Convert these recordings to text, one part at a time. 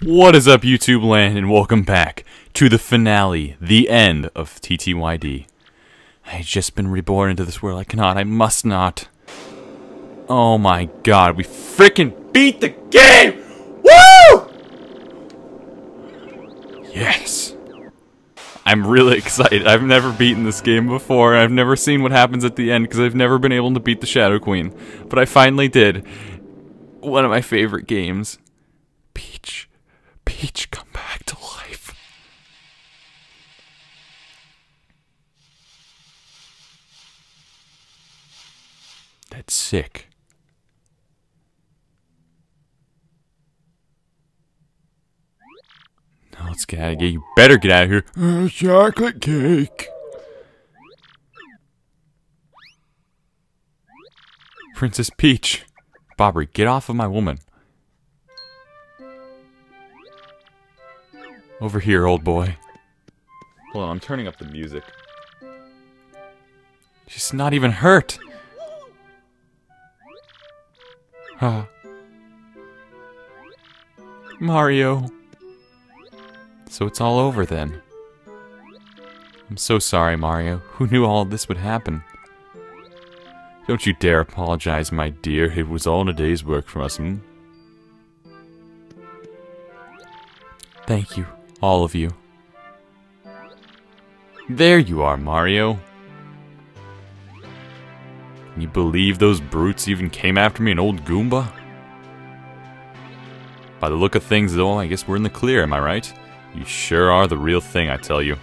What is up, YouTube land, and welcome back to the finale, the end of TTYD. I just been reborn into this world. I cannot, I must not. Oh my god, we freaking beat the game! Woo! Yes. I'm really excited. I've never beaten this game before. I've never seen what happens at the end because I've never been able to beat the Shadow Queen. But I finally did. One of my favorite games. Peach. Come back to life. That's sick. Now let's get out of here. You better get out of here. Uh, chocolate cake. Princess Peach. Bobbery, get off of my woman. Over here, old boy. Hold on, I'm turning up the music. She's not even hurt. Huh. Mario. So it's all over then. I'm so sorry, Mario. Who knew all this would happen? Don't you dare apologize, my dear. It was all in a day's work from us, hmm? Thank you, all of you. There you are, Mario. Can you believe those brutes even came after me, an old Goomba? By the look of things, though, I guess we're in the clear, am I right? You sure are the real thing, I tell you.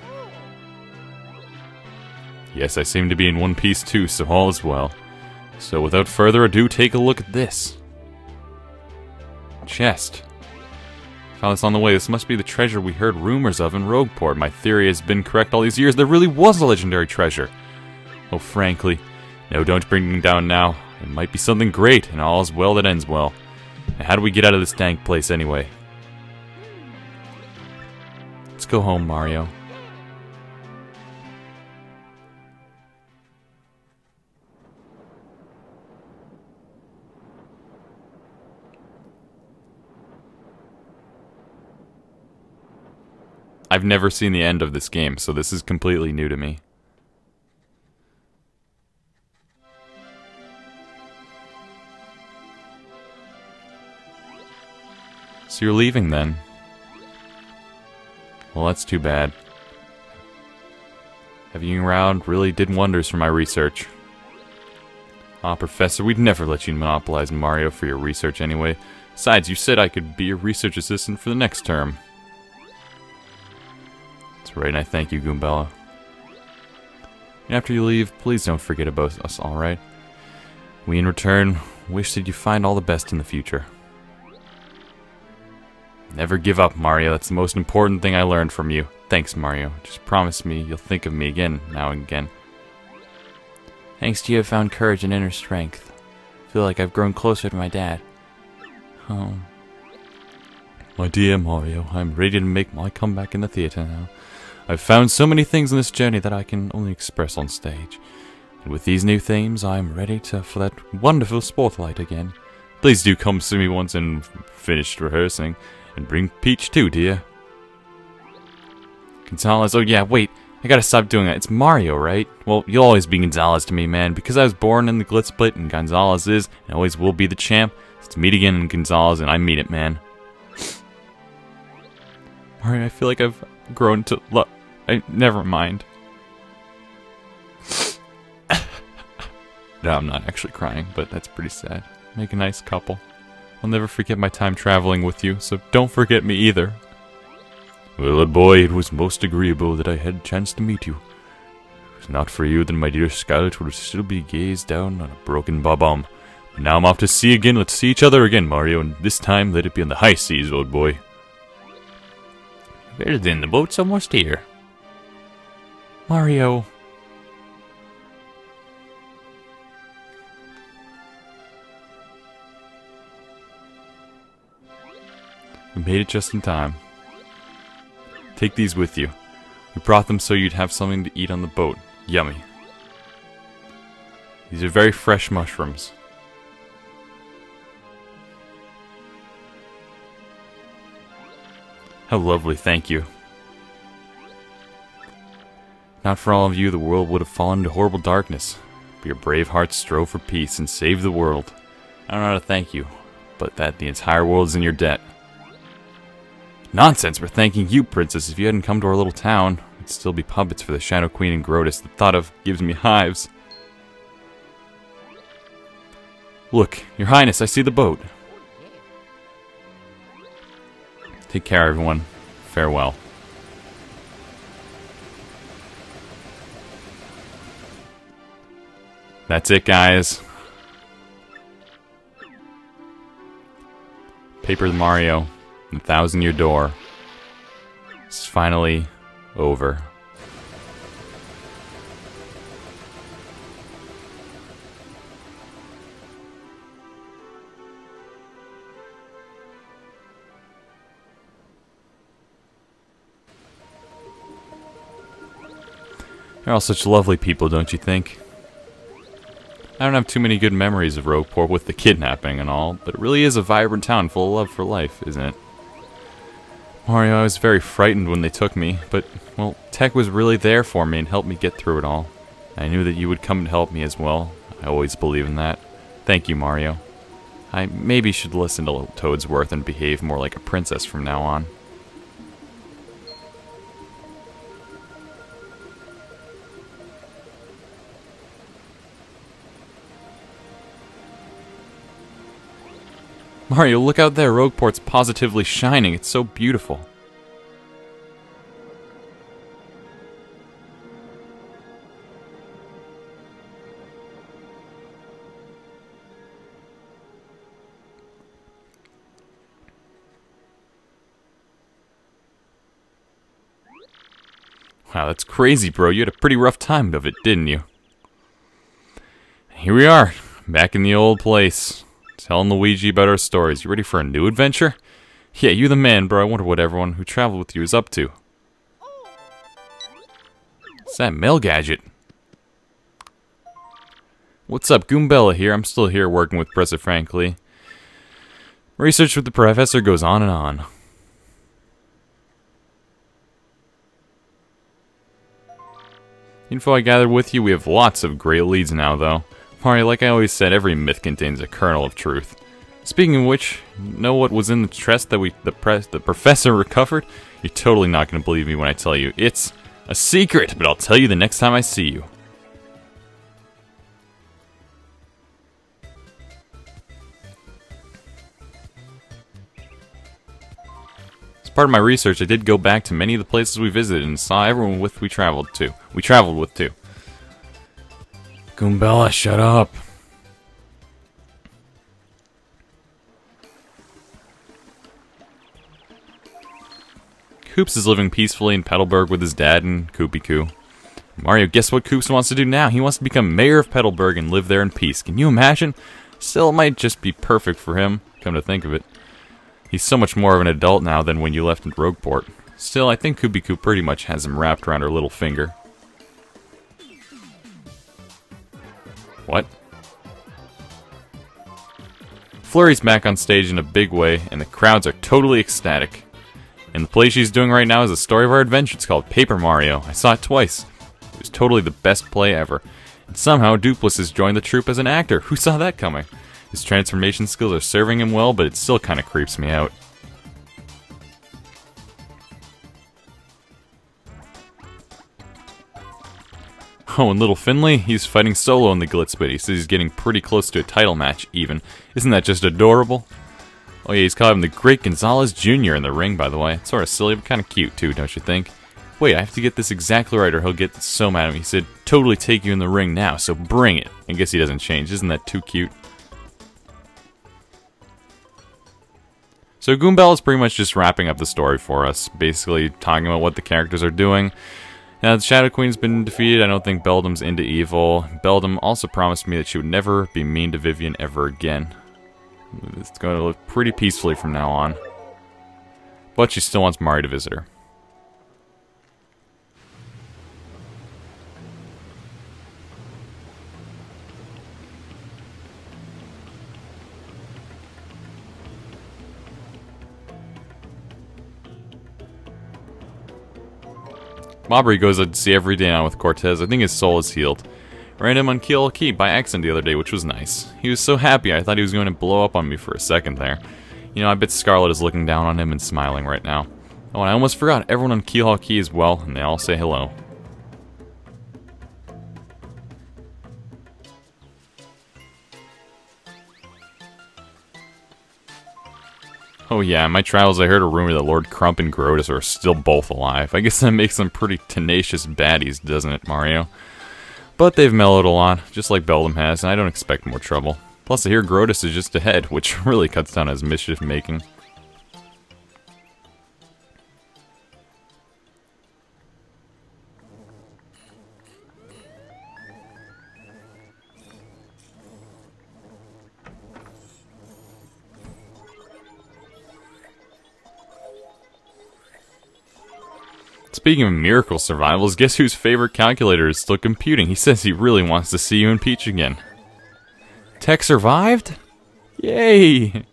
Yes, I seem to be in one piece too, so all is well. So without further ado, take a look at this. Chest. Found this on the way. This must be the treasure we heard rumors of in Rogueport. My theory has been correct all these years. There really was a legendary treasure. Oh, frankly. No, don't bring me down now. It might be something great, and all is well that ends well. Now, how do we get out of this dank place anyway? Let's go home, Mario. I've never seen the end of this game, so this is completely new to me. So you're leaving then? Well, that's too bad. Having you around really did wonders for my research. Ah, Professor, we'd never let you monopolize Mario for your research anyway. Besides, you said I could be your research assistant for the next term. That's right, and I thank you, Goombella. And after you leave, please don't forget about us, alright? We, in return, wish that you find all the best in the future. Never give up, Mario. That's the most important thing I learned from you. Thanks, Mario. Just promise me you'll think of me again, now and again. Thanks to you, I've found courage and inner strength. I feel like I've grown closer to my dad. Oh. My dear Mario, I'm ready to make my comeback in the theater now. I've found so many things in this journey that I can only express on stage. And with these new themes, I'm ready to for that wonderful spotlight again. Please do come see me once and finished rehearsing. And bring Peach too, dear. Gonzales, oh yeah, wait. I gotta stop doing that. It's Mario, right? Well, you'll always be Gonzales to me, man. Because I was born in the Glitz Pit and Gonzales is, and always will be the champ. Let's meet again in Gonzalez, and I meet it, man. Mario, I feel like I've grown to love. I never mind. no, I'm not actually crying, but that's pretty sad. Make a nice couple. I'll never forget my time traveling with you, so don't forget me either. Well, boy, it was most agreeable that I had a chance to meet you. If it was not for you, then my dear Scarlette would still be gazed down on a broken bob-omb. But now I'm off to sea again. Let's see each other again, Mario, and this time let it be on the high seas, old boy. Well then, the boat's almost here. Mario. We made it just in time. Take these with you. We brought them so you'd have something to eat on the boat. Yummy. These are very fresh mushrooms. How lovely, thank you. Not for all of you, the world would have fallen into horrible darkness. But your brave hearts strove for peace and saved the world. I don't know how to thank you, but that the entire world is in your debt. Nonsense, we're thanking you, Princess. If you hadn't come to our little town, we'd still be puppets for the Shadow Queen and Grodus. The thought of gives me hives. Look, Your Highness, I see the boat. Take care, everyone. Farewell. That's it, guys. Paper Mario, the Thousand Year Door. It's finally over. They're all such lovely people, don't you think? I don't have too many good memories of Rogueport with the kidnapping and all, but it really is a vibrant town full of love for life, isn't it? Mario, I was very frightened when they took me, but, well, TEC was really there for me and helped me get through it all. I knew that you would come and help me as well. I always believe in that. Thank you, Mario. I maybe should listen to Toadsworth and behave more like a princess from now on. Mario, look out there. Rogueport's positively shining. It's so beautiful. Wow, that's crazy, bro. You had a pretty rough time of it, didn't you? Here we are, back in the old place. Telling Luigi about our stories. You ready for a new adventure? Yeah, you the man, bro. I wonder what everyone who traveled with you is up to. It's that mail gadget. What's up, Goombella here. I'm still here working with Professor Frankly. Research with the professor goes on and on. Info I gathered with you, we have lots of great leads now, though. Mario, like I always said, every myth contains a kernel of truth. Speaking of which, know what was in the chest that we the press the professor recovered? You're totally not going to believe me when I tell you. It's a secret, but I'll tell you the next time I see you. As part of my research, I did go back to many of the places we visited and saw everyone with we traveled to. We traveled with too. Goombella, shut up. Koops is living peacefully in Petalburg with his dad and Koopie Mario, guess what Koops wants to do now? He wants to become mayor of Petalburg and live there in peace. Can you imagine? Still, it might just be perfect for him, come to think of it. He's so much more of an adult now than when you left in Rogueport. Still, I think Koopie pretty much has him wrapped around her little finger. What? Flurrie's back on stage in a big way, and the crowds are totally ecstatic. And the play she's doing right now is a story of our adventure. It's called Paper Mario. I saw it twice. It was totally the best play ever. And somehow Doopliss has joined the troupe as an actor. Who saw that coming? His transformation skills are serving him well, but it still kind of creeps me out. Oh, and little Finley, he's fighting solo in the Glitz Pit. He says he's getting pretty close to a title match, even. Isn't that just adorable? Oh yeah, he's calling him the Great Gonzales Jr. in the ring, by the way. Sort of silly, but kind of cute, too, don't you think? Wait, I have to get this exactly right or he'll get so mad at me. He said, totally take you in the ring now, so bring it. I guess he doesn't change. Isn't that too cute? So Goombella is pretty much just wrapping up the story for us, basically talking about what the characters are doing, now the Shadow Queen's been defeated, I don't think Beldam's into evil. Beldam also promised me that she would never be mean to Vivian ever again. It's going to look pretty peacefully from now on. But she still wants Mario to visit her. Mabry goes to see every day now with Cortez. I think his soul is healed. Ran him on Kill Key by accident the other day, which was nice. He was so happy, I thought he was going to blow up on me for a second there. You know, I bet Scarlette is looking down on him and smiling right now. Oh, and I almost forgot, everyone on Keel Key is well, and they all say hello. Oh yeah, in my travels I heard a rumor that Lord Crump and Grodus are still both alive. I guess that makes them pretty tenacious baddies, doesn't it, Mario? But they've mellowed a lot, just like Beldam has, and I don't expect more trouble. Plus I hear Grodus is just ahead, which really cuts down his mischief making. Speaking of miracle survivals, guess whose favorite calculator is still computing? He says he really wants to see you and Peach again. TEC survived? Yay!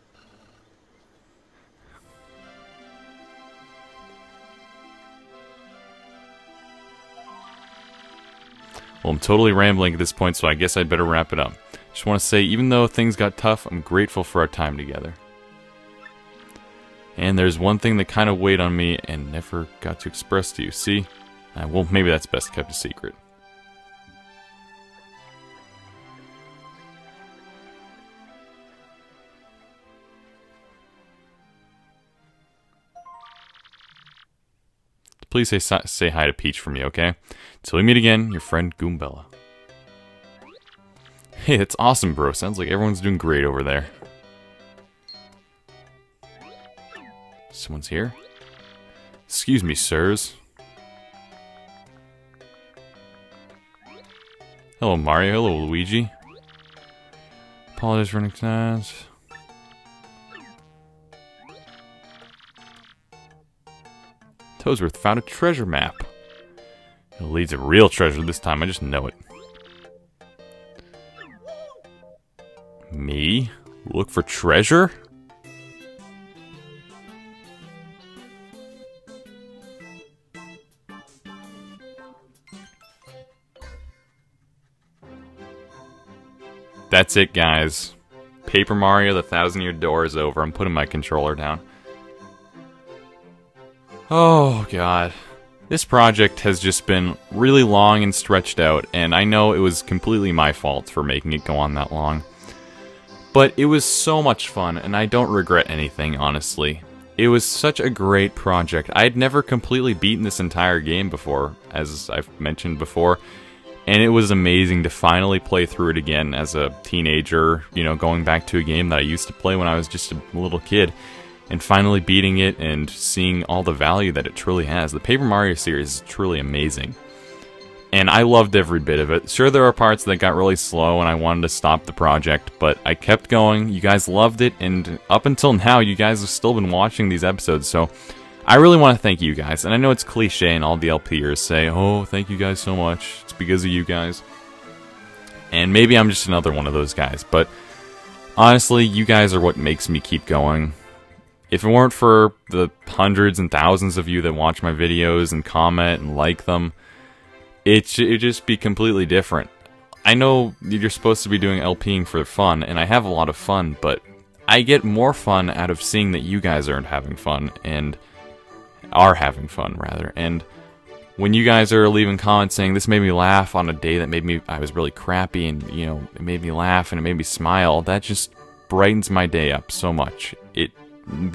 Well, I'm totally rambling at this point, so I guess I'd better wrap it up. Just want to say, even though things got tough, I'm grateful for our time together. And there's one thing that kind of weighed on me and never got to express to you. See? Uh, well, maybe that's best kept a secret. Please say, say hi to Peach for me, okay? Till we meet again, your friend Goombella. Hey, it's awesome, bro. Sounds like everyone's doing great over there. Someone's here? Excuse me, sirs. Hello, Mario. Hello, Luigi. Apologies for running Toadsworth found a treasure map. It leads a real treasure this time, I just know it. Me? Look for treasure? That's it, guys. Paper Mario, the Thousand Year Door is over. I'm putting my controller down. Oh, God. This project has just been really long and stretched out, and I know it was completely my fault for making it go on that long. But it was so much fun, and I don't regret anything, honestly. It was such a great project. I had never completely beaten this entire game before, as I've mentioned before, and it was amazing to finally play through it again as a teenager, you know, going back to a game that I used to play when I was just a little kid, and finally beating it and seeing all the value that it truly has. The Paper Mario series is truly amazing. And I loved every bit of it. Sure, there are parts that got really slow and I wanted to stop the project, but I kept going. You guys loved it, and up until now, you guys have still been watching these episodes, so I really want to thank you guys, and I know it's cliche and all the LPers say, oh, thank you guys so much, it's because of you guys. And maybe I'm just another one of those guys, but honestly, you guys are what makes me keep going. If it weren't for the hundreds and thousands of you that watch my videos and comment and like them, it it'd just be completely different. I know you're supposed to be doing LPing for fun, and I have a lot of fun, but I get more fun out of seeing that you guys aren't having fun, and are having fun rather. And when you guys are leaving comments saying this made me laugh on a day that made me I was really crappy and you know it made me laugh and it made me smile, that just brightens my day up so much. It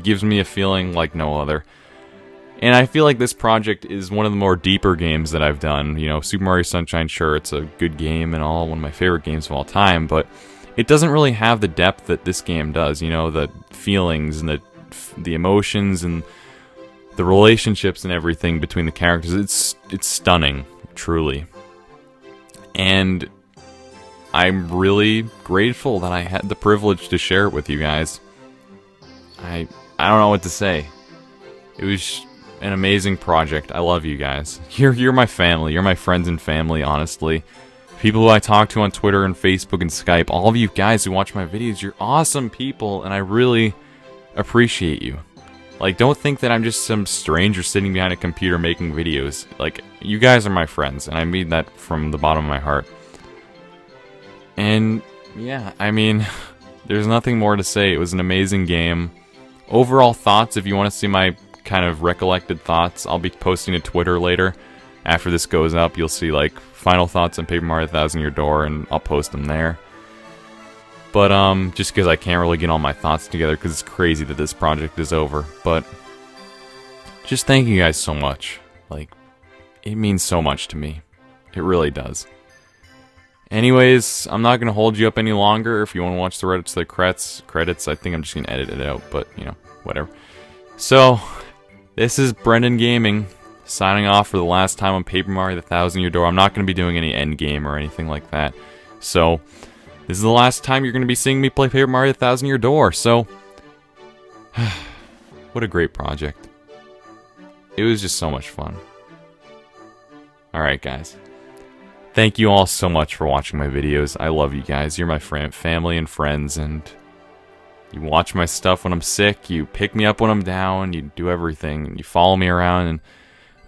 gives me a feeling like no other. And I feel like this project is one of the more deeper games that I've done. You know, Super Mario Sunshine, sure, it's a good game and all, one of my favorite games of all time, but it doesn't really have the depth that this game does. You know, the feelings and the the emotions and the relationships and everything between the characters it's it's stunning truly. And i'm really grateful that i had the privilege to share it with you guys. I i don't know what to say. It was an amazing project. I love you guys. You're you're my family. You're my friends and family honestly. People who i talk to on twitter and facebook and skype all of you guys who watch my videos you're awesome people and i really appreciate you Like, don't think that I'm just some stranger sitting behind a computer making videos. Like, you guys are my friends, and I mean that from the bottom of my heart. And, yeah, I mean, there's nothing more to say. It was an amazing game. Overall thoughts, if you want to see my kind of recollected thoughts, I'll be posting to Twitter later. After this goes up, you'll see, like, final thoughts on Paper Mario Thousand Year Door, and I'll post them there. But um, just because I can't really get all my thoughts together because it's crazy that this project is over. But just thank you guys so much. Like, it means so much to me. It really does. Anyways, I'm not gonna hold you up any longer. If you want to watch the Reddit to the credits, credits, I think I'm just gonna edit it out. But you know, whatever. So, this is Brendan Gaming signing off for the last time on Paper Mario: The Thousand Year Door. I'm not gonna be doing any end game or anything like that. So. This is the last time you're going to be seeing me play Paper Mario Thousand Year Door, so... what a great project. It was just so much fun. Alright, guys. Thank you all so much for watching my videos. I love you guys. You're my family and friends, and... You watch my stuff when I'm sick, you pick me up when I'm down, you do everything, and you follow me around, and...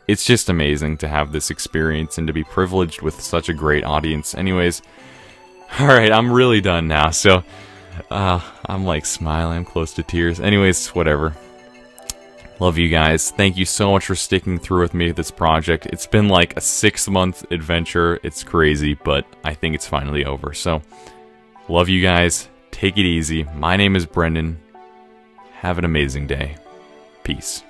It's just amazing to have this experience and to be privileged with such a great audience. Anyways... Alright, I'm really done now, so... Uh, I'm like smiling, I'm close to tears. Anyways, whatever. Love you guys. Thank you so much for sticking through with me this project. It's been like a six month adventure. It's crazy, but I think it's finally over. So, love you guys. Take it easy. My name is Brendan. Have an amazing day. Peace.